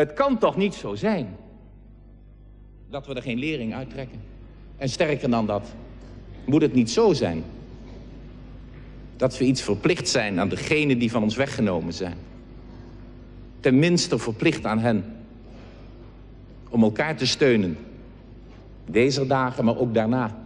Het kan toch niet zo zijn dat we er geen lering uittrekken? En sterker dan dat, moet het niet zo zijn dat we iets verplicht zijn aan degenen die van ons weggenomen zijn. Tenminste verplicht aan hen om elkaar te steunen. Deze dagen, maar ook daarna.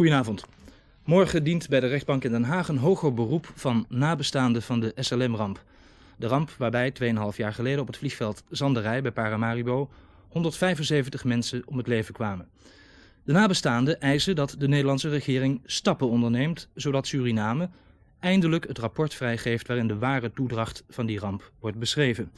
Goedenavond. Morgen dient bij de rechtbank in Den Haag een hoger beroep van nabestaanden van de SLM-ramp. De ramp waarbij 2,5 jaar geleden op het vliegveld Zanderij bij Paramaribo 175 mensen om het leven kwamen. De nabestaanden eisen dat de Nederlandse regering stappen onderneemt zodat Suriname eindelijk het rapport vrijgeeft waarin de ware toedracht van die ramp wordt beschreven.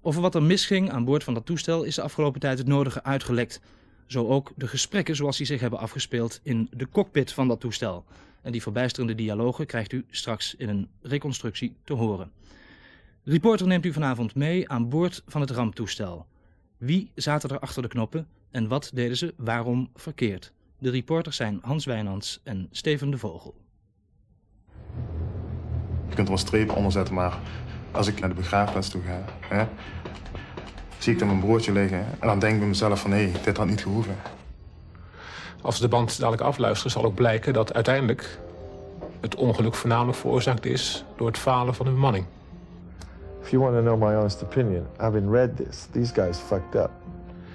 Over wat er misging aan boord van dat toestel is de afgelopen tijd het nodige uitgelekt. Zo ook de gesprekken zoals die zich hebben afgespeeld in de cockpit van dat toestel. En die verbijsterende dialogen krijgt u straks in een reconstructie te horen. De reporter neemt u vanavond mee aan boord van het ramptoestel. Wie zaten er achter de knoppen en wat deden ze waarom verkeerd? De reporters zijn Hans Wijnands en Steven de Vogel. Je kunt er een streep onder zetten, maar als ik naar de begraafplaats toe ga, hè, zie ik dan mijn broertje liggen. En dan denk ik bij mezelf van, hé, dit had niet gehoeven. Als de band dadelijk afluisteren zal ook blijken dat uiteindelijk het ongeluk voornamelijk veroorzaakt is door het falen van de bemanning. If you want to know my honest opinion, having read this, these guys fucked up.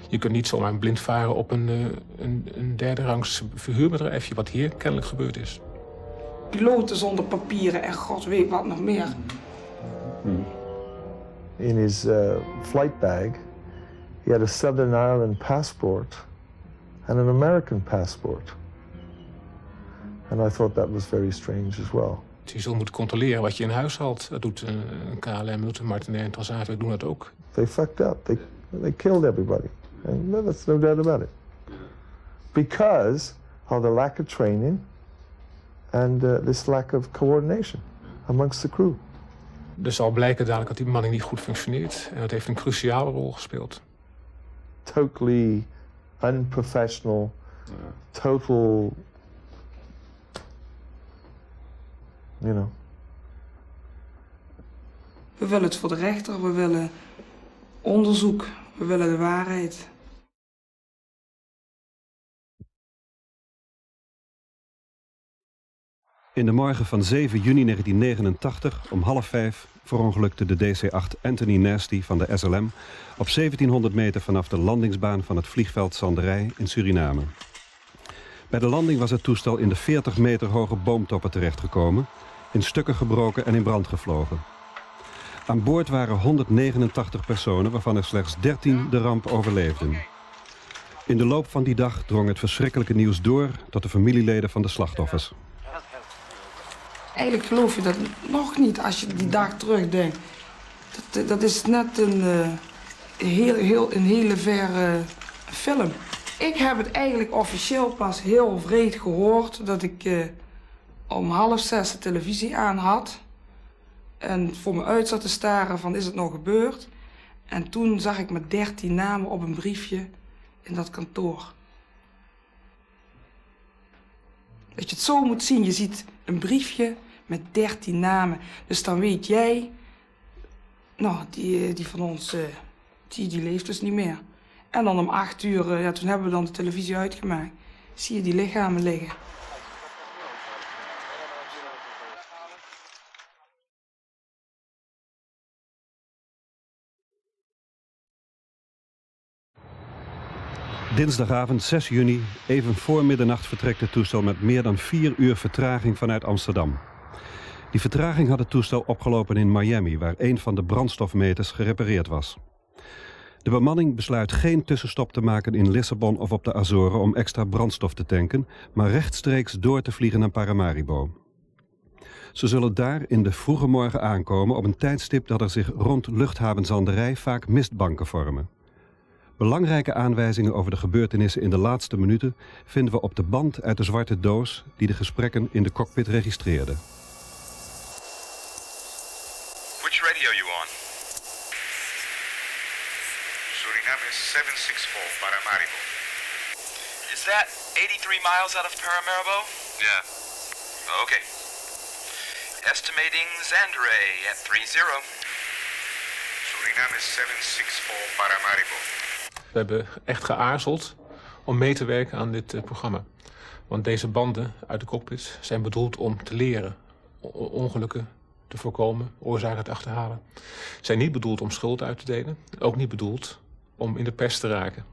Je kunt niet zomaar blind varen op een, uh, een, een derde rangs verhuurbedrijfje, wat hier kennelijk gebeurd is. Piloten zonder papieren en god weet wat nog meer. Hmm. In his uh, flight bag, he had a Southern Ireland passport and an American passport. And I thought that was very strange as well. Je zult moeten controleren wat je in huis haalt. Dat doet een, een KLM, doet Martinair en Transavia doen dat ook. They fucked up. They, they killed everybody. And that's no doubt about it. Because of the lack of training and uh, this lack of coordination amongst the crew. Er zal blijken dadelijk dat die bemanning niet goed functioneert. En dat heeft een cruciale rol gespeeld. Totally unprofessional, total you know. We willen het voor de rechter, we willen onderzoek, we willen de waarheid. In de morgen van 7 juni 1989 om half vijf verongelukte de DC-8 Anthony Nasty van de SLM op 1700 meter vanaf de landingsbaan van het vliegveld Sanderij in Suriname. Bij de landing was het toestel in de 40 meter hoge boomtoppen terechtgekomen, in stukken gebroken en in brand gevlogen. Aan boord waren 189 personen, waarvan er slechts 13 de ramp overleefden. In de loop van die dag drong het verschrikkelijke nieuws door tot de familieleden van de slachtoffers. Eigenlijk geloof je dat nog niet als je die dag terugdenkt. Dat, dat is net een, uh, heel, heel, een hele verre film. Ik heb het eigenlijk officieel pas heel vreed gehoord dat ik uh, om half zes de televisie aan had. En voor me uit zat te staren van is het nog gebeurd. En toen zag ik met dertien namen op een briefje in dat kantoor. Dat je het zo moet zien. Je ziet een briefje met dertien namen. Dus dan weet jij, nou, die, die van ons, die, die leeft dus niet meer. En dan om acht uur, ja, toen hebben we dan de televisie uitgemaakt. Zie je die lichamen liggen. Dinsdagavond 6 juni, even voor middernacht, vertrekt het toestel met meer dan vier uur vertraging vanuit Amsterdam. Die vertraging had het toestel opgelopen in Miami, waar een van de brandstofmeters gerepareerd was. De bemanning besluit geen tussenstop te maken in Lissabon of op de Azoren om extra brandstof te tanken, maar rechtstreeks door te vliegen naar Paramaribo. Ze zullen daar in de vroege morgen aankomen op een tijdstip dat er zich rond luchthaven Zanderij vaak mistbanken vormen. Belangrijke aanwijzingen over de gebeurtenissen in de laatste minuten vinden we op de band uit de zwarte doos die de gesprekken in de cockpit registreerde. Which radio you on? 764 Paramaribo. Is that 83 miles out of Paramaribo? Yeah. Okay. Estimating Zandere at 30. Suriname 764 Paramaribo. We hebben echt geaarzeld om mee te werken aan dit eh, programma. Want deze banden uit de cockpit zijn bedoeld om te leren. ongelukken te voorkomen, oorzaken te achterhalen. Zijn niet bedoeld om schuld uit te delen. Ook niet bedoeld om in de pers te raken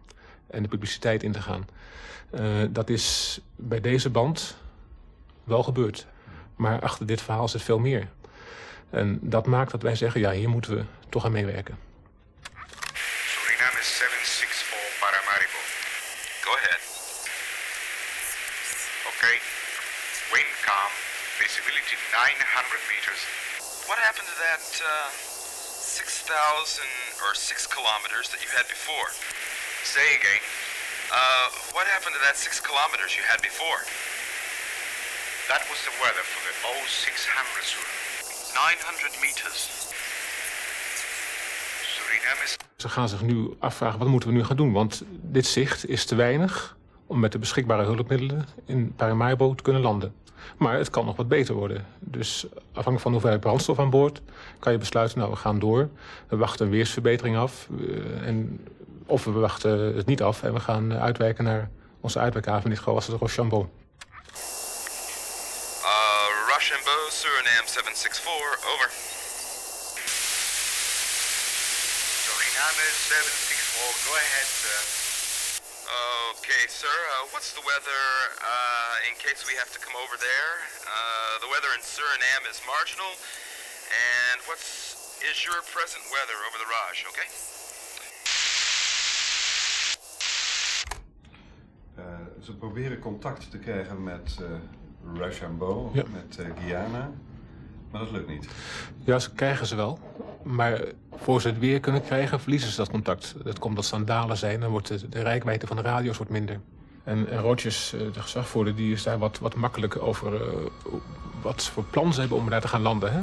en de publiciteit in te gaan. Eh, dat is bij deze band wel gebeurd. Maar achter dit verhaal zit veel meer. En dat maakt dat wij zeggen, ja, hier moeten we toch aan meewerken. Suriname 764 Paramaribo. Go ahead. Okay. Wind calm. Visibility 900 meters. What happened to that uh, 6,000 or 6 kilometers that you had before? Say again. Uh, what happened to that 6 kilometers you had before? That was the weather for the 0600 Sur. 900 meters. Suriname is Ze gaan zich nu afvragen, wat moeten we nu gaan doen? Want dit zicht is te weinig om met de beschikbare hulpmiddelen in Paramaribo te kunnen landen. Maar het kan nog wat beter worden. Dus afhankelijk van de hoeveelheid brandstof aan boord... kan je besluiten, nou, we gaan door. We wachten een weersverbetering af. eh, en, of we wachten het niet af en we gaan eh, uitwijken naar onze uitwijkhaven. In dit geval was het Rochambeau. Uh, Rochambeau, Suriname 764, over. Suriname 764. Go ahead, sir. Okay, sir. Uh, what's the weather uh, in case we have to come over there? Uh, the weather in Suriname is marginal. And what's is your present weather over the Raj, okay? Eh, ze proberen contact te krijgen met uh, Rochambeau, Ja. met eh, Guyana, maar dat lukt niet. Ja, ze krijgen ze wel. Maar voor ze het weer kunnen krijgen, verliezen ze dat contact. Dat komt dat ze aan het dalen zijn, dan wordt de, de rijkwijde van de radio's wordt minder. En, en eh, de gezagvoerder, die is daar wat, wat makkelijk over eh, wat voor plan ze hebben om daar te gaan landen. Hè?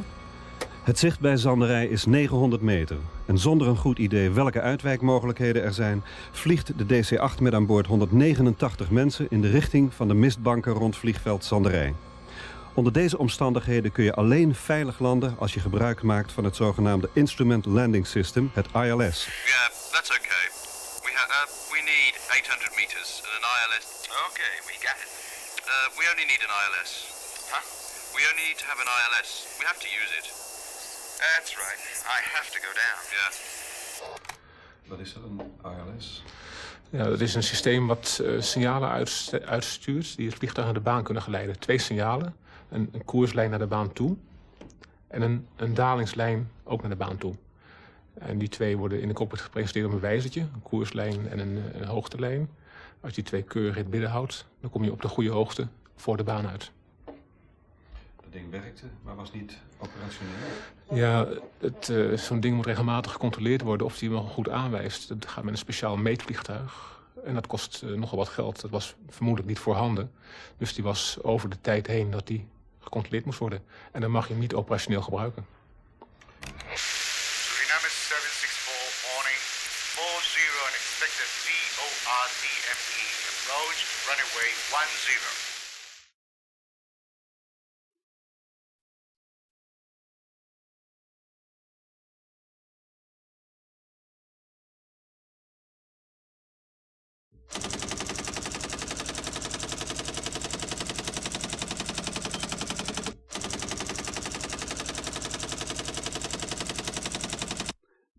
Het zicht bij Zanderij is 900 meter. En zonder een goed idee welke uitwijkmogelijkheden er zijn... vliegt de DC-8 met aan boord 189 mensen... in de richting van de mistbanken rond vliegveld Zanderij. Onder deze omstandigheden kun je alleen veilig landen... als je gebruik maakt van het zogenaamde Instrument Landing System, het ILS. Yeah, that's okay. We uh, we need 800 meters and an ILS. Okay, we got it. Uh, we only need an ILS. Huh? We only need to have an ILS. We have to use it. That's right. I have to go down. Yeah. Wat is dat, een ILS? Ja, dat is een systeem wat eh, signalen uitst- uitstuurt... die het vliegtuig naar de baan kunnen geleiden. Twee signalen. Een, een koerslijn naar de baan toe... en een, een dalingslijn ook naar de baan toe. En die twee worden in de cockpit gepresenteerd op een wijzertje. Een koerslijn en een, een hoogtelijn. Als je die twee keurig in het midden houdt... dan kom je op de goede hoogte voor de baan uit. Dat ding werkte, maar was niet operationeel. Ja, eh, zo'n ding moet regelmatig gecontroleerd worden of die hem nog goed aanwijst. Dat gaat met een speciaal meetvliegtuig. En dat kost eh, nogal wat geld. Dat was vermoedelijk niet voorhanden. Dus die was over de tijd heen dat die gecontroleerd moest worden. En dan mag je hem niet operationeel gebruiken. Suriname 764 morning. 40 and expected VORDME. Approach runway 10.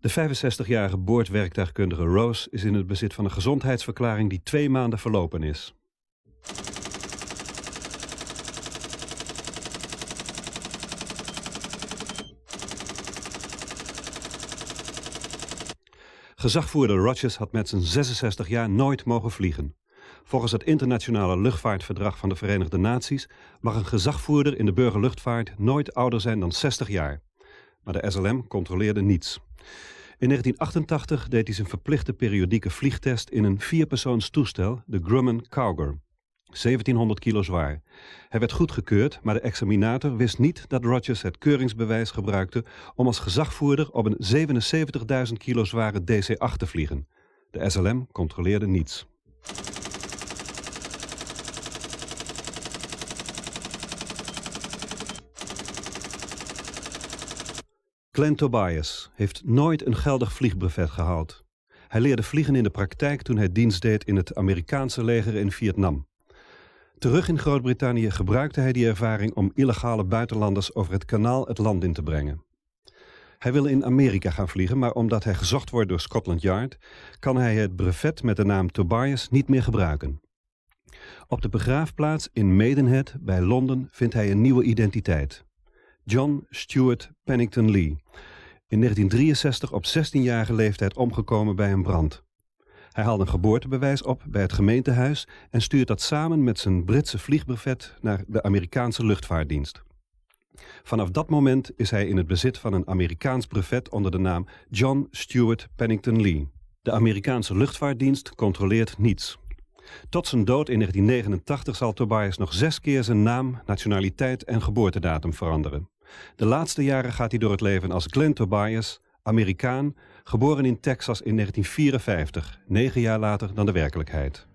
De 65-jarige boordwerktuigkundige Rose is in het bezit van een gezondheidsverklaring die twee maanden verlopen is. Gezagvoerder Rogers had met zijn 66 jaar nooit mogen vliegen. Volgens het internationale luchtvaartverdrag van de Verenigde Naties mag een gezagvoerder in de burgerluchtvaart nooit ouder zijn dan 60 jaar. Maar de SLM controleerde niets. In 1988 deed hij zijn verplichte periodieke vliegtest in een vierpersoons toestel, de Grumman Cougar. 1700 kilo zwaar. Hij werd goedgekeurd, maar de examinator wist niet dat Rogers het keuringsbewijs gebruikte om als gezagvoerder op een 77.000 kilo zware DC-8 te vliegen. De SLM controleerde niets. Glenn Tobias heeft nooit een geldig vliegbrevet gehaald. Hij leerde vliegen in de praktijk toen hij dienst deed in het Amerikaanse leger in Vietnam. Terug in Groot-Brittannië gebruikte hij die ervaring om illegale buitenlanders over het kanaal het land in te brengen. Hij wil in Amerika gaan vliegen, maar omdat hij gezocht wordt door Scotland Yard, kan hij het brevet met de naam Tobias niet meer gebruiken. Op de begraafplaats in Maidenhead bij Londen vindt hij een nieuwe identiteit. John Stuart Pennington Lee. In 1963 op 16-jarige leeftijd omgekomen bij een brand. Hij haalt een geboortebewijs op bij het gemeentehuis en stuurt dat samen met zijn Britse vliegbrevet naar de Amerikaanse luchtvaartdienst. Vanaf dat moment is hij in het bezit van een Amerikaans brevet onder de naam John Stuart Pennington Lee. De Amerikaanse luchtvaartdienst controleert niets. Tot zijn dood in 1989 zal Tobias nog zes keer zijn naam, nationaliteit en geboortedatum veranderen. De laatste jaren gaat hij door het leven als Glenn Tobias, Amerikaan, geboren in Texas in 1954, negen jaar later dan de werkelijkheid.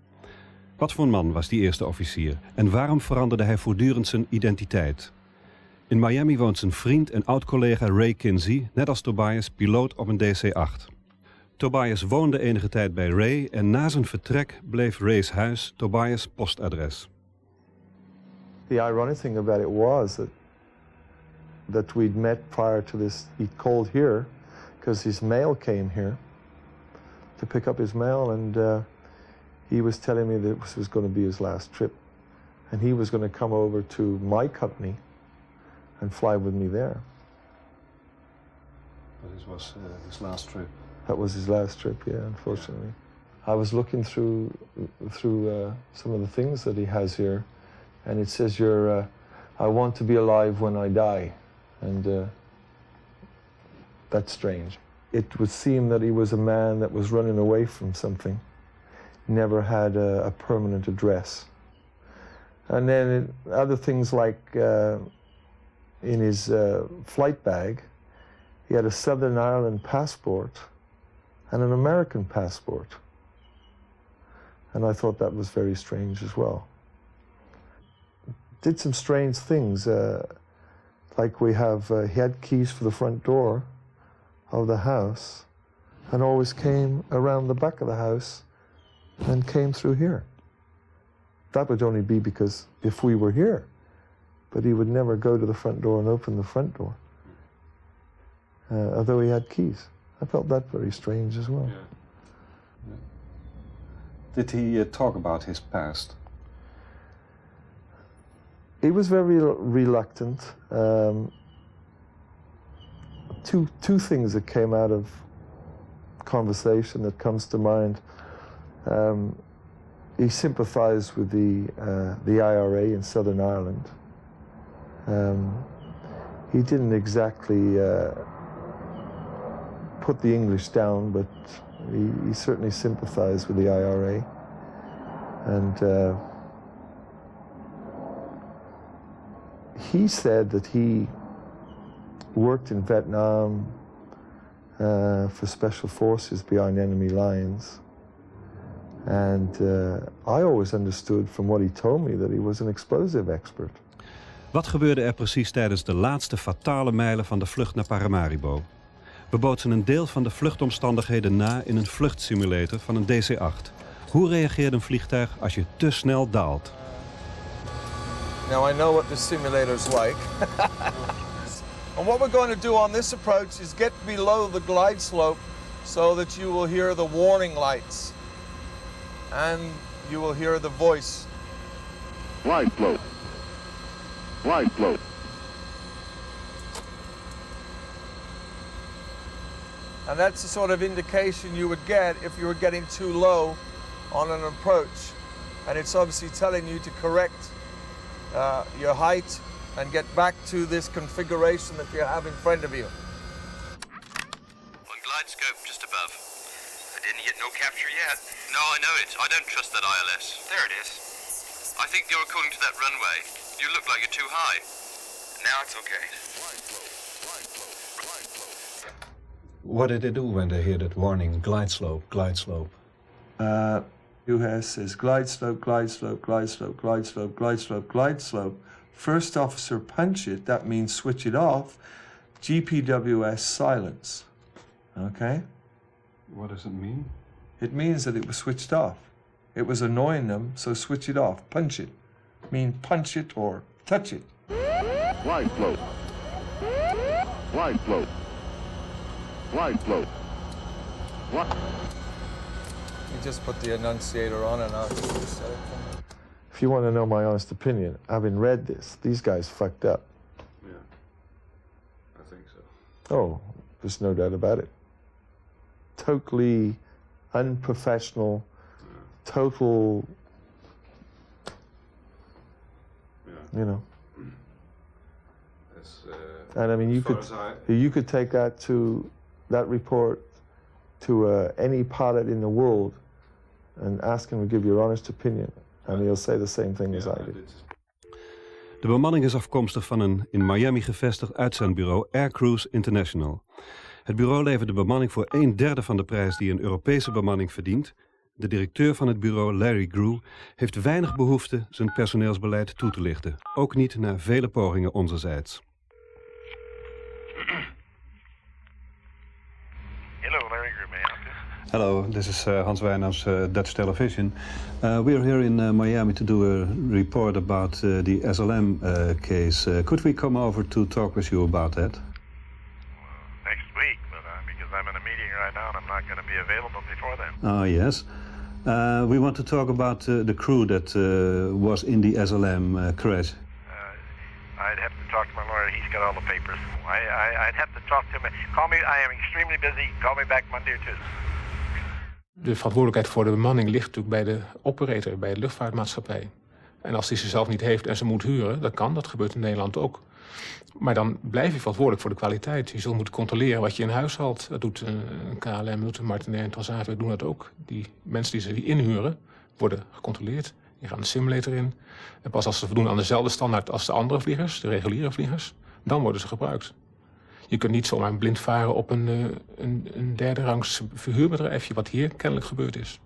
Wat voor een man was die eerste officier en waarom veranderde hij voortdurend zijn identiteit? In Miami woont zijn vriend en oud-collega Ray Kinsey, net als Tobias, piloot op een DC-8. Tobias woonde enige tijd bij Ray en na zijn vertrek bleef Ray's huis Tobias' postadres. The ironic thing about it was that that we'd met prior to this. He called here because his mail came here to pick up his mail, and uh, he was telling me that this was going to be his last trip, and he was going to come over to my company and fly with me there. But this was uh, his last trip. That was his last trip, yeah, unfortunately. I was looking through through uh, some of the things that he has here, and it says, "You're, uh, I want to be alive when I die," and uh, that's strange. It would seem that he was a man that was running away from something, never had a, a permanent address, and then it, other things like uh, in his uh, flight bag, he had a Southern Ireland passport and an American passport. And I thought that was very strange as well. Did some strange things, uh, like we have, uh, he had keys for the front door of the house and always came around the back of the house and came through here. That would only be because if we were here, but he would never go to the front door and open the front door, uh, although he had keys. I felt that very strange as well. Did he uh, talk about his past? He was very reluctant. Um, two two things that came out of conversation that comes to mind. Um, he sympathised with the uh, the IRA in Southern Ireland. Um, he didn't exactly uh, put the English down, but he, he certainly sympathised with the IRA. And uh, he said that he worked in Vietnam uh, for special forces behind enemy lines. And uh, I always understood from what he told me that he was an explosive expert. Wat gebeurde er precies tijdens de laatste fatale mijlen van de vlucht naar Paramaribo? We bootsen een deel van de vluchtomstandigheden na in een vluchtsimulator van een DC-8. Hoe reageert een vliegtuig als je te snel daalt? Now I know what the simulator's like. and what we're going to do on this approach is get below the glide slope so that you will hear the warning lights. And you will hear the voice. Glide slope. Glide slope. And that's the sort of indication you would get if you were getting too low on an approach. And it's obviously telling you to correct uh, your height and get back to this configuration that you have in front of you. On glide scope just above. I didn't get no capture yet. No, I know it. I don't trust that ILS. There it is. I think you're according to that runway. You look like you're too high. Now it's okay. What did they do when they hear that warning, glide slope, glide slope? Uh, US says glide slope, glide slope, glide slope, glide slope, glide slope, glide slope. First officer punch it, that means switch it off. GPWS silence. Okay? What does it mean? It means that it was switched off. It was annoying them, so switch it off. Punch it. Mean punch it or touch it. Glide slope. Glide slope. Glide slope. What? You just put the enunciator on and on. If you want to know my honest opinion, having read this, these guys fucked up. Yeah, I think so. Oh, there's no doubt about it. Totally unprofessional, total, yeah. you know. As, uh, And I mean, you could I- you could take that to that report to uh, any pilot in the world and ask him to give your honest opinion, and he'll say the same thing as I did. De bemanning is afkomstig van een in Miami gevestigd uitzendbureau Air Cruise International. Het bureau levert de bemanning voor een derde van de prijs die een Europese bemanning verdient. De directeur van het bureau, Larry Grew, heeft weinig behoefte zijn personeelsbeleid toe te lichten. Ook niet na vele pogingen onderzijds. Hello, this is uh, Hans Wijnands, uh, Dutch Television. Uh, we're here in uh, Miami to do a report about uh, the SLM uh, case. Uh, could we come over to talk with you about that? Next week, but uh, because I'm in a meeting right now and I'm not going to be available before then. Ah, yes. Uh, we want to talk about uh, the crew that uh, was in the SLM uh, crash. I'd have to talk to my lawyer. He's got all the papers. I, I, I'd have to talk to him. Call me. I am extremely busy. Call me back Monday or Tuesday. De verantwoordelijkheid voor de bemanning ligt natuurlijk bij de operator, bij de luchtvaartmaatschappij. En als die ze zelf niet heeft en ze moet huren, dat kan, dat gebeurt in Nederland ook. Maar dan blijf je verantwoordelijk voor de kwaliteit. Je zult moeten controleren wat je in huis haalt. Dat doet een, KLM, doet een Martinair en Transavia doen dat ook. Die mensen die ze inhuren, worden gecontroleerd. Die gaan de simulator in. En pas als ze voldoen aan dezelfde standaard als de andere vliegers, de reguliere vliegers, dan worden ze gebruikt. Je kunt niet zomaar blind varen op een, eh, een, een derde rangs verhuurbedrijfje, wat hier kennelijk gebeurd is.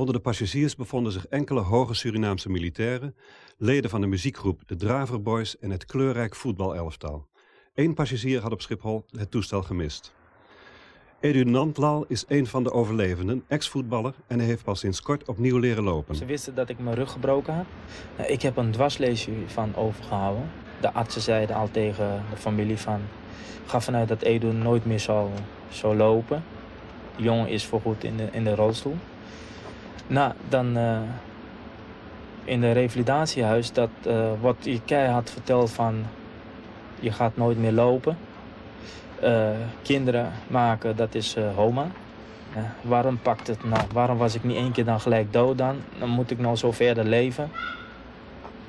Onder de passagiers bevonden zich enkele hoge Surinaamse militairen, leden van de muziekgroep de Draver Boys en het kleurrijk voetbalelftal. Eén passagier had op Schiphol het toestel gemist. Edu Nantlal is een van de overlevenden, ex-voetballer en hij heeft pas sinds kort opnieuw leren lopen. Ze wisten dat ik mijn rug gebroken had. Nou, Ik heb een dwarsleesje van overgehouden. De artsen zeiden al tegen de familie van... ga vanuit dat Edu nooit meer zal, zal lopen. De jongen is voorgoed in de, in de rolstoel. Nou, dan eh, in het revalidatiehuis... dat eh, wordt je keihard verteld van... je gaat nooit meer lopen. Eh, kinderen maken, dat is eh, homa. Ja, waarom pakt het nou? Waarom was ik niet één keer dan gelijk dood dan? Dan moet ik nou zo verder leven.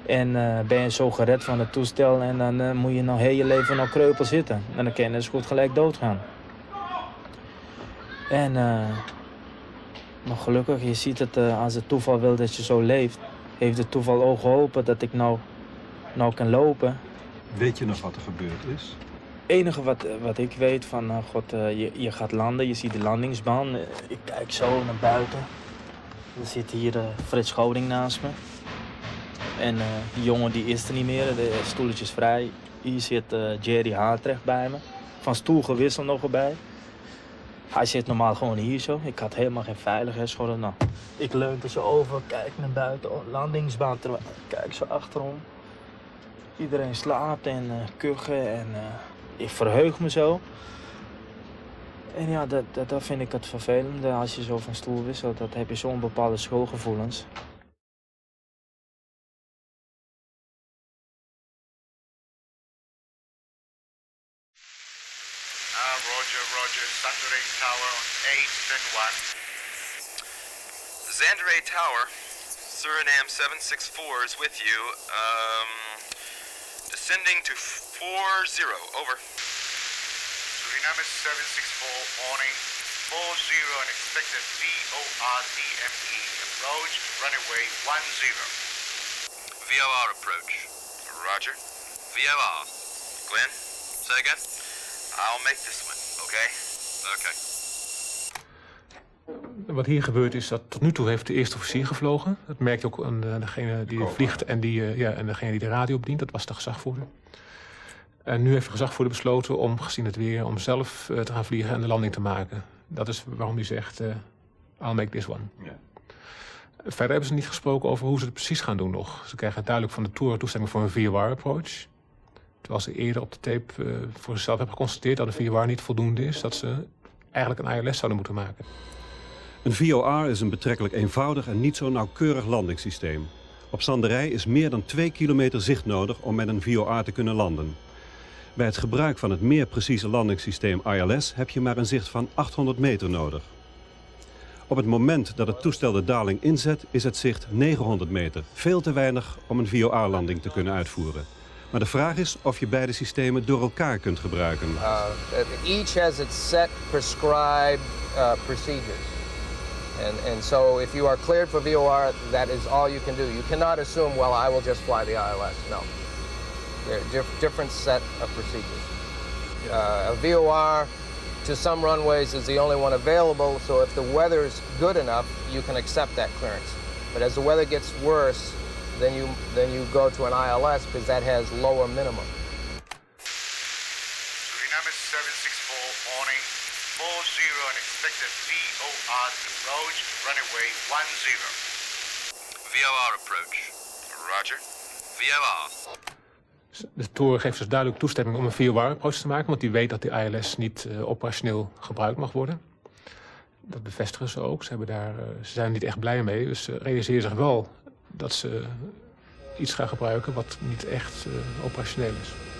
En eh, ben je zo gered van het toestel en dan eh, moet je nou heel je leven nog kreupel zitten. En dan kan je dus goed gelijk doodgaan. En, eh, maar gelukkig, je ziet het, eh, als het toeval wil dat je zo leeft, heeft het toeval ook geholpen dat ik nou, nou kan lopen. Weet je nog wat er gebeurd is? Enige wat, wat ik weet van, nou god, eh, je, je gaat landen, je ziet de landingsbaan. Eh, Ik kijk zo naar buiten. Er zit hier Frits Schouding naast me. En eh, die jongen die is er niet meer, de stoeltje is vrij. Hier zit eh, Jerry Haatrecht bij me. Van stoel gewisseld nog erbij. Hij zit normaal gewoon hier zo. Ik had helemaal geen veiligheidsgordel. Nou, ik leun er zo over, kijk naar buiten. Oh, landingsbaan, terwijl kijk zo achterom. Iedereen slaapt en eh, kuchen en eh, ik verheug me zo. En ja, dat, dat, vind ik het vervelende als je zo van stoel wisselt. Dat heb je zo'n bepaalde schuldgevoelens. Uh, Roger, Roger. Sunday Tower on 8 and 1. Zanderay Tower, Suriname 764 is with you. Um, descending to 40, over. Suriname 764, morning 40 and expected VORTME. Approach runway 10. VOR approach. Roger. VOR. Glenn, say again? I'll make this one, okay? Okay. Wat hier gebeurt is dat tot nu toe heeft de eerste officier gevlogen. Dat merkt ook aan de- degene die vliegt en, die, eh, ja, en degene die de radio bedient. Dat was de gezagvoerder. En nu heeft de gezagvoerder besloten om, gezien het weer, om zelf eh, te gaan vliegen en de landing te maken. Dat is waarom hij zegt, eh I'll make this one. Verder hebben ze niet gesproken over hoe ze het precies gaan doen nog. Ze krijgen duidelijk van de Tour toestemming voor een VOR-approach. Terwijl ze eerder op de tape voor zichzelf hebben geconstateerd dat de VOR niet voldoende is. Dat ze eigenlijk een ILS zouden moeten maken. Een VOR is een betrekkelijk eenvoudig en niet zo nauwkeurig landingssysteem. Op Sanderij is meer dan 2 kilometer zicht nodig om met een VOR te kunnen landen. Bij het gebruik van het meer precieze landingssysteem ILS heb je maar een zicht van 800 meter nodig. Op het moment dat het toestel de daling inzet is het zicht 900 meter. Veel te weinig om een VOR-landing te kunnen uitvoeren. Maar de vraag is of je beide systemen door elkaar kunt gebruiken. Uh, each has its set prescribed uh, procedures. And, and so if you are cleared for VOR, that is all you can do. You cannot assume, well, I will just fly the ILS. No. They're diff- different set of procedures. Uh, a VOR to some runways is the only one available, so if the weather's good enough, you can accept that clearance. But as the weather gets worse, then you, then you go to an ILS because that has lower minimum. Runway 10. VOR approach. Roger. VOR. De toren geeft dus duidelijk toestemming om een VOR-approach te maken, want die weet dat die ILS niet eh, operationeel gebruikt mag worden. Dat bevestigen ze ook. Ze, hebben daar, eh, ze zijn niet echt blij mee, dus ze realiseren zich wel dat ze iets gaan gebruiken wat niet echt eh, operationeel is.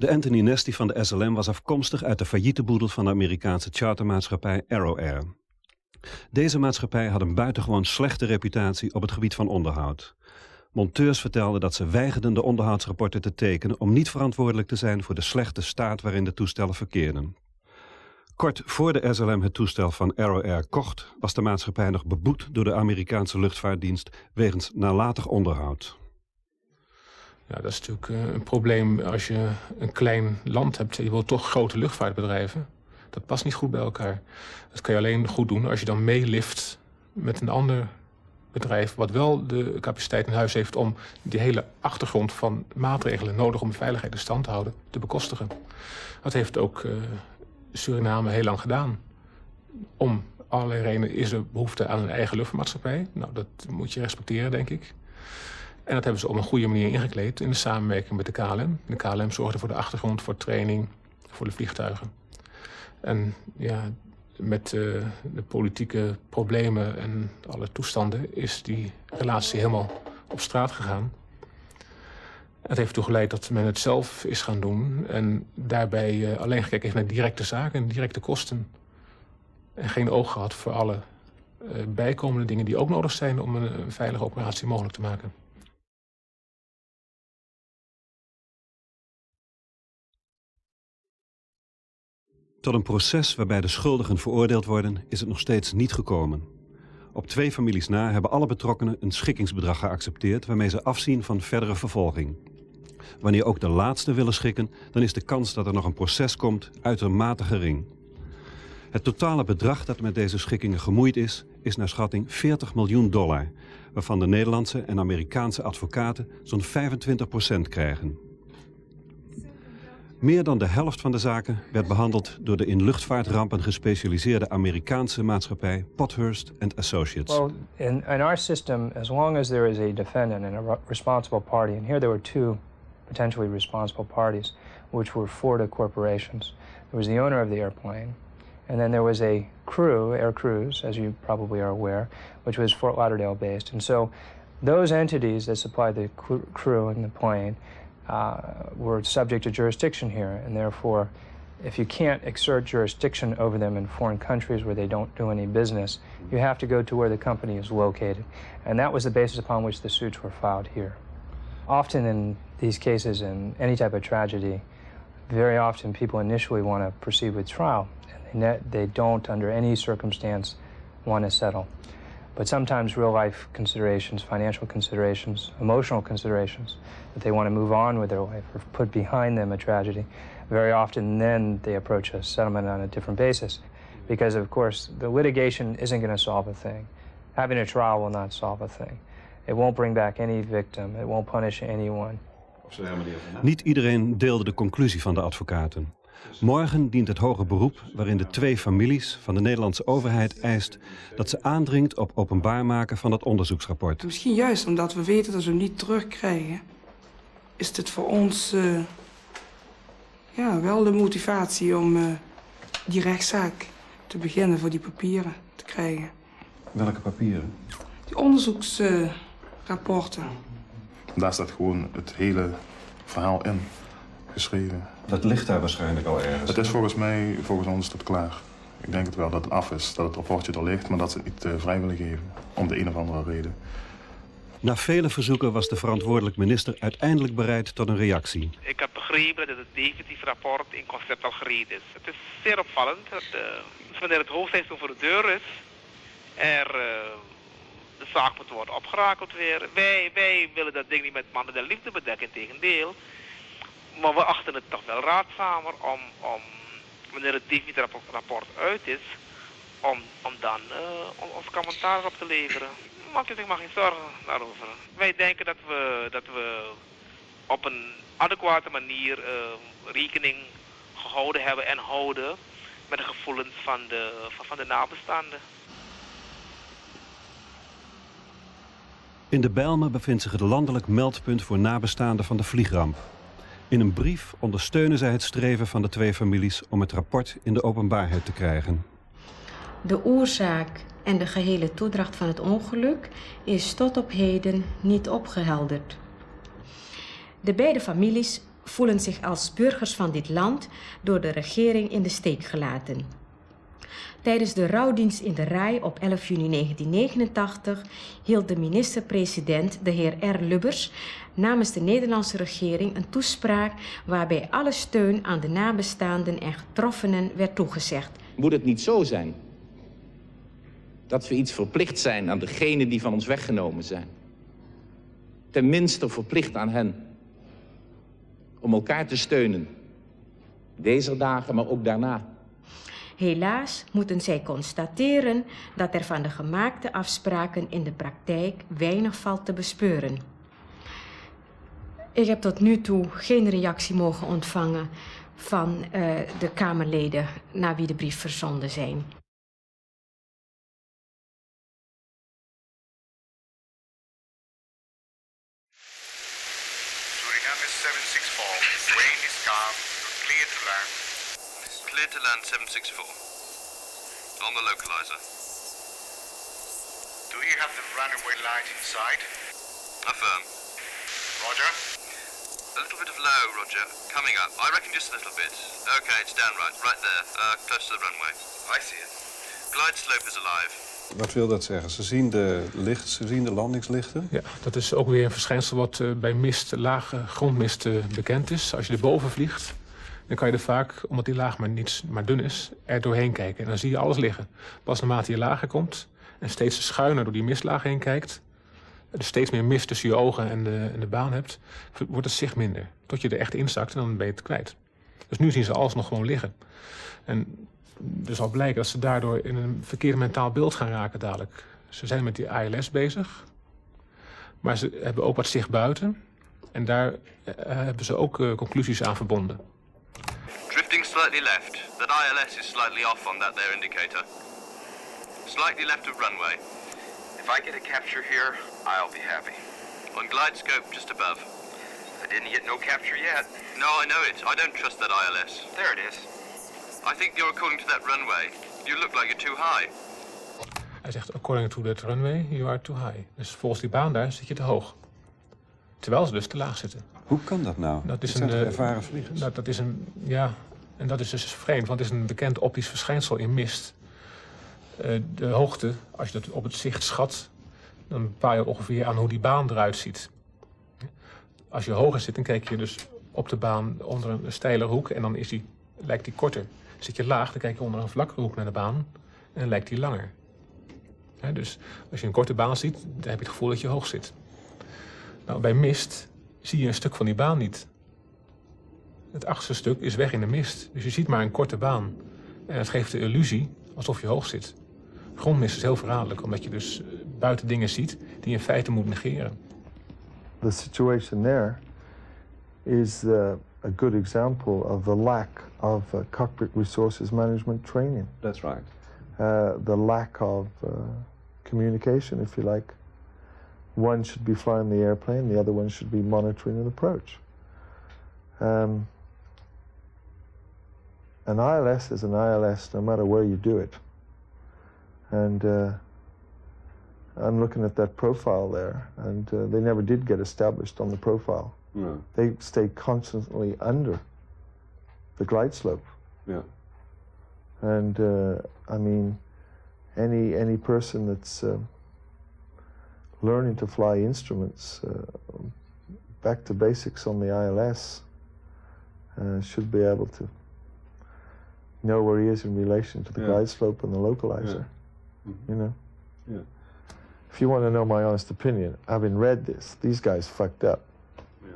De Anthony Nesty van de SLM was afkomstig uit de failliete boedel van de Amerikaanse chartermaatschappij Arrow Air. Deze maatschappij had een buitengewoon slechte reputatie op het gebied van onderhoud. Monteurs vertelden dat ze weigerden de onderhoudsrapporten te tekenen om niet verantwoordelijk te zijn voor de slechte staat waarin de toestellen verkeerden. Kort voor de SLM het toestel van Arrow Air kocht, was de maatschappij nog beboet door de Amerikaanse luchtvaartdienst wegens nalatig onderhoud. Ja, dat is natuurlijk eh, een probleem als je een klein land hebt. Je wilt toch grote luchtvaartbedrijven. Dat past niet goed bij elkaar. Dat kan je alleen goed doen als je dan meelift met een ander bedrijf... wat wel de capaciteit in huis heeft om die hele achtergrond van maatregelen... nodig om veiligheid in stand te houden, te bekostigen. Dat heeft ook eh, Suriname heel lang gedaan. Om allerlei redenen is er behoefte aan een eigen luchtvaartmaatschappij. Nou, dat moet je respecteren, denk ik. En dat hebben ze op een goede manier ingekleed in de samenwerking met de KLM. De KLM zorgde voor de achtergrond, voor training, voor de vliegtuigen. En ja, met eh, de politieke problemen en alle toestanden is die relatie helemaal op straat gegaan. Het heeft ertoe geleid dat men het zelf is gaan doen en daarbij eh, alleen gekeken heeft naar directe zaken en directe kosten. En geen oog gehad voor alle eh, bijkomende dingen die ook nodig zijn om een veilige operatie mogelijk te maken. Tot een proces waarbij de schuldigen veroordeeld worden is het nog steeds niet gekomen. Op twee families na hebben alle betrokkenen een schikkingsbedrag geaccepteerd waarmee ze afzien van verdere vervolging. Wanneer ook de laatste willen schikken, dan is de kans dat er nog een proces komt uitermate gering. Het totale bedrag dat met deze schikkingen gemoeid is, is naar schatting 40 miljoen dollar, waarvan de Nederlandse en Amerikaanse advocaten zo'n 25% krijgen. Meer dan de helft van de zaken werd behandeld door de in luchtvaartrampen gespecialiseerde Amerikaanse maatschappij Pothurst Associates. Well, in, in our system, as long as there is a defendant and a responsible party, and here there were two potentially responsible parties, which were Florida corporations. There was the owner of the airplane, and then there was a crew, air crews, as you probably are aware, which was Fort Lauderdale based. And so those entities that supplied the crew and the plane Uh, were subject to jurisdiction here, and therefore, if you can't exert jurisdiction over them in foreign countries where they don't do any business, you have to go to where the company is located. And that was the basis upon which the suits were filed here. Often in these cases, in any type of tragedy, very often people initially want to proceed with trial, and They, they don't, under any circumstance, want to settle. But sometimes real life considerations, financial considerations, emotional considerations, that they want to move on with their life or put behind them a tragedy, very often then they approach a settlement on a different basis. Because, of course, the litigation isn't going to solve a thing. Having a trial will not solve a thing. It won't bring back any victim, it won't punish anyone. Niet iedereen deelde de conclusie van de advocaten. Morgen dient het hoger beroep waarin de twee families van de Nederlandse overheid eist dat ze aandringt op openbaar maken van het onderzoeksrapport. Misschien juist omdat we weten dat we hem niet terugkrijgen, is het voor ons eh, ja, wel de motivatie om eh, die rechtszaak te beginnen voor die papieren te krijgen. Welke papieren? Die onderzoeksrapporten. Daar staat gewoon het hele verhaal in geschreven. Dat ligt daar waarschijnlijk al ergens. Het is volgens mij, volgens ons het klaar. Ik denk het wel dat het af is, dat het rapportje er ligt, maar dat ze het niet eh, vrij willen geven. Om de een of andere reden. Na vele verzoeken was de verantwoordelijk minister uiteindelijk bereid tot een reactie. Ik heb begrepen dat het definitief rapport in concept al gereed is. Het is zeer opvallend dat eh, wanneer het hoogseizoen voor de deur is, er eh, de zaak moet worden opgerakeld weer. Wij, wij willen dat ding niet met mannen der liefde bedekken, tegendeel. Maar we achten het toch wel raadzamer om, om wanneer het definitief rapport, uit is, om, om dan on- ons commentaar op te leveren. Maak je maar geen zorgen daarover. Wij denken dat we, dat we op een adequate manier eh, rekening gehouden hebben en houden met de gevoelens van de, van, van de nabestaanden. In de Bijlmer bevindt zich het landelijk meldpunt voor nabestaanden van de vliegramp. In een brief ondersteunen zij het streven van de twee families om het rapport in de openbaarheid te krijgen. De oorzaak en de gehele toedracht van het ongeluk is tot op heden niet opgehelderd. De beide families voelen zich als burgers van dit land door de regering in de steek gelaten. Tijdens de rouwdienst in de RAI op 11 juni 1989 hield de minister-president, de heer R. Lubbers, namens de Nederlandse regering een toespraak waarbij alle steun aan de nabestaanden en getroffenen werd toegezegd. Moet het niet zo zijn dat we iets verplicht zijn aan degenen die van ons weggenomen zijn? Tenminste verplicht aan hen om elkaar te steunen. Deze dagen, maar ook daarna. Helaas moeten zij constateren dat er van de gemaakte afspraken in de praktijk weinig valt te bespeuren. Ik heb tot nu toe geen reactie mogen ontvangen van eh, de Kamerleden naar wie de brief verzonden zijn. Suriname 764. Rain is calm. Clear to land. Clear to land 764. On the localizer. Do you have the runway light inside? Affirm. Roger. A little bit of low, Roger. Coming up. I reckon just a little bit. Okay, it's down right. Right there. Uh, close to the runway. I see it. Glide slope is alive. Wat wil dat zeggen? Ze zien de, licht, ze zien de landingslichten? Ja, dat is ook weer een verschijnsel wat eh, bij mist, lage grondmist eh, bekend is. Als je erboven vliegt, dan kan je er vaak, omdat die laag maar, niet, maar dun is, er doorheen kijken. En dan zie je alles liggen. Pas naarmate je lager komt en steeds schuiner door die mistlaag heen kijkt... dus steeds meer mist tussen je ogen en de, en de baan hebt... wordt het zicht minder. Tot je er echt instakt en dan ben je het kwijt. Dus nu zien ze alles nog gewoon liggen. En er zal blijken dat ze daardoor in een verkeerd mentaal beeld gaan raken dadelijk. Ze zijn met die ILS bezig. Maar ze hebben ook wat zicht buiten. En daar eh, hebben ze ook eh, conclusies aan verbonden. Drifting slightly left. That ILS is slightly off on that there indicator. Slightly left of runway. If I get a capture here, I'll be happy. On glide scope just above. I didn't get no capture yet. No, I know it. I don't trust that ILS. There it is. I think you're according to that runway. You look like you're too high. Hij zegt, according to that runway, you are too high. Dus volgens die baan daar zit je te hoog. Terwijl ze dus te laag zitten. Hoe kan dat nou? Dat is een eh, ervaren vliegers? Dat, dat is een, ja, en dat is dus vreemd, want het is een bekend optisch verschijnsel in mist. Eh, de hoogte, als je dat op het zicht schat, dan bepaal je ongeveer aan hoe die baan eruit ziet. Als je hoger zit, dan kijk je dus op de baan onder een steile hoek en dan is die, lijkt die korter. Zit je laag, dan kijk je onder een vlakke hoek naar de baan en dan lijkt die langer. dus als je een korte baan ziet, dan heb je het gevoel dat je hoog zit. Nou, bij mist zie je een stuk van die baan niet. Het achtste stuk is weg in de mist, dus je ziet maar een korte baan. En het geeft de illusie alsof je hoog zit. Grondmist is heel verraderlijk, omdat je dus eh, buiten dingen ziet die je in feite moet negeren. The situation there is uh, a good example of the lack of uh, cockpit resources management training. That's right. Uh, the lack of uh, communication, if you like. One should be flying the airplane, the other one should be monitoring an approach. Um, an ILS is an ILS no matter where you do it. And uh, I'm looking at that profile there, and uh, they never did get established on the profile. No. They stayed constantly under the glide slope. Yeah. And uh, I mean, any any person that's uh, learning to fly instruments uh, back to basics on the ILS uh, should be able to know where he is in relation to the Yeah. glide slope and the localizer. Mhm. You know. Yeah. If you want to know my honest opinion, having read this, these guys fucked up. Yeah.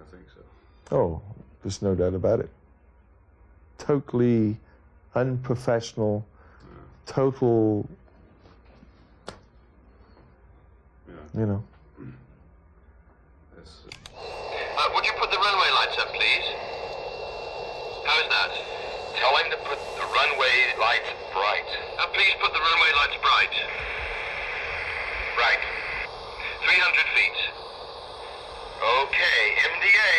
I think so. Oh, there's no doubt about it. Totally unprofessional, total, you know. Uh, would you put the runway lights up, please? How is that? Tell him to put the runway lights bright. Uh, please put the runway lights bright. Right. 300 feet. Okay, MDA.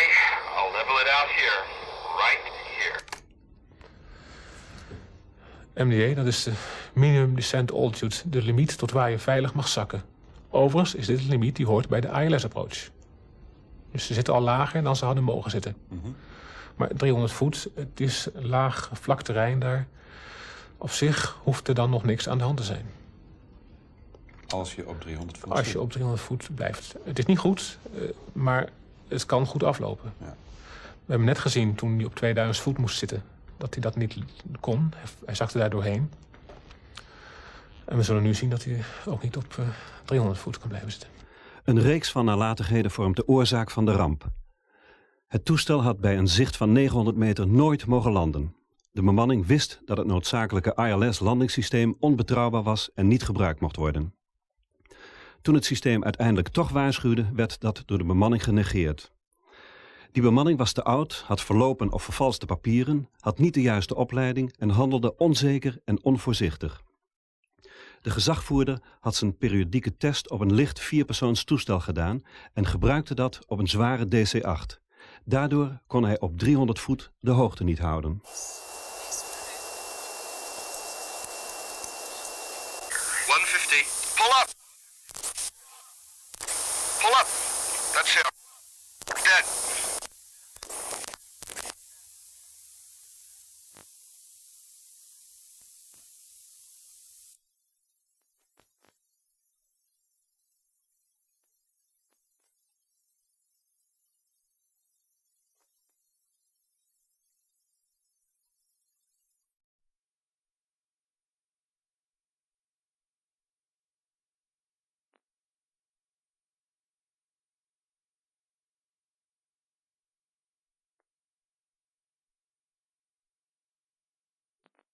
I'll level it out here. Right here. MDA, dat is de minimum descent altitude, de limiet tot waar je veilig mag zakken. Overigens is dit de limiet die hoort bij de ILS approach. Dus ze zitten al lager dan ze hadden mogen zitten. Maar 300 voet, het is laag vlak terrein daar. Op zich hoeft er dan nog niks aan de hand te zijn. Als je op 300 voet Als je op 300 voet blijft. Het is niet goed, eh, maar het kan goed aflopen. We hebben net gezien toen hij op 2000 voet moest zitten... dat hij dat niet kon. Hij- Hij zakte daar doorheen. En we zullen nu zien dat hij ook niet op eh, 300 voet kan blijven zitten. Een reeks van nalatigheden vormt de oorzaak van de ramp. Het toestel had bij een zicht van 900 meter nooit mogen landen. De bemanning wist dat het noodzakelijke ILS-landingssysteem onbetrouwbaar was en niet gebruikt mocht worden. Toen het systeem uiteindelijk toch waarschuwde, werd dat door de bemanning genegeerd. Die bemanning was te oud, had verlopen of vervalste papieren, had niet de juiste opleiding en handelde onzeker en onvoorzichtig. De gezagvoerder had zijn periodieke test op een licht vierpersoons toestel gedaan en gebruikte dat op een zware DC-8. Daardoor kon hij op 300 voet de hoogte niet houden.